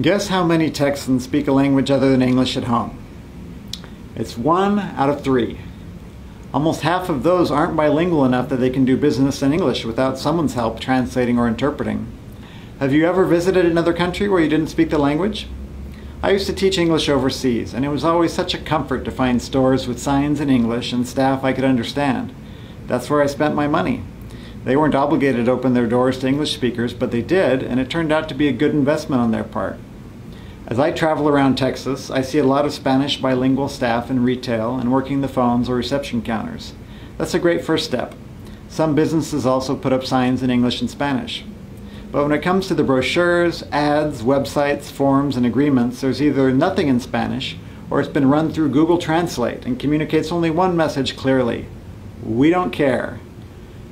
Guess how many Texans speak a language other than English at home? It's one out of three. Almost half of those aren't bilingual enough that they can do business in English without someone's help translating or interpreting. Have you ever visited another country where you didn't speak the language? I used to teach English overseas, and it was always such a comfort to find stores with signs in English and staff I could understand. That's where I spent my money. They weren't obligated to open their doors to English speakers, but they did, and it turned out to be a good investment on their part. As I travel around Texas, I see a lot of Spanish bilingual staff in retail and working the phones or reception counters. That's a great first step. Some businesses also put up signs in English and Spanish. But when it comes to the brochures, ads, websites, forms, and agreements, there's either nothing in Spanish or it's been run through Google Translate and communicates only one message clearly. We don't care.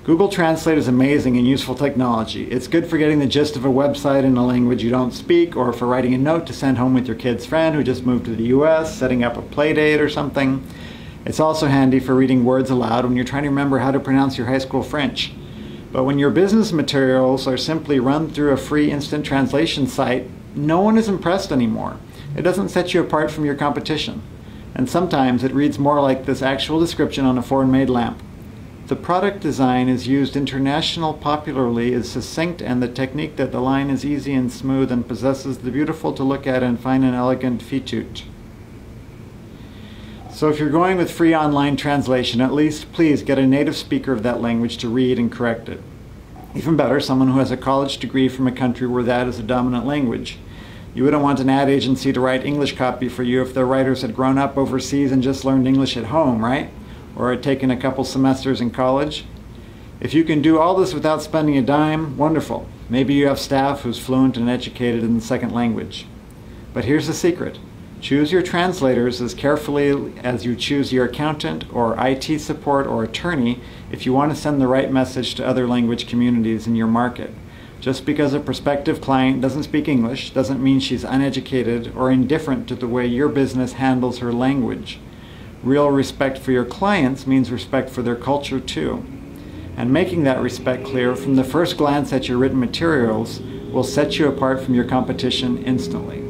Google Translate is amazing and useful technology. It's good for getting the gist of a website in a language you don't speak or for writing a note to send home with your kid's friend who just moved to the US, setting up a play date or something. It's also handy for reading words aloud when you're trying to remember how to pronounce your high school French. But when your business materials are simply run through a free instant translation site, no one is impressed anymore. It doesn't set you apart from your competition. And sometimes it reads more like this actual description on a foreign made lamp. The product design is used international popularly is succinct and the technique that the line is easy and smooth and possesses the beautiful to look at and fine and elegant features. So if you're going with free online translation, at least please get a native speaker of that language to read and correct it. Even better, someone who has a college degree from a country where that is a dominant language. You wouldn't want an ad agency to write English copy for you if their writers had grown up overseas and just learned English at home, right? Or had taken a couple semesters in college. If you can do all this without spending a dime, wonderful. Maybe you have staff who's fluent and educated in the second language. But here's the secret. Choose your translators as carefully as you choose your accountant or IT support or attorney if you want to send the right message to other language communities in your market. Just because a prospective client doesn't speak English doesn't mean she's uneducated or indifferent to the way your business handles her language. Real respect for your clients means respect for their culture too. And making that respect clear from the first glance at your written materials will set you apart from your competition instantly.